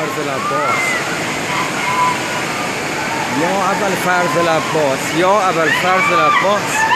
فرض العباس یا اول فرض لباس یا اول فرض لباس.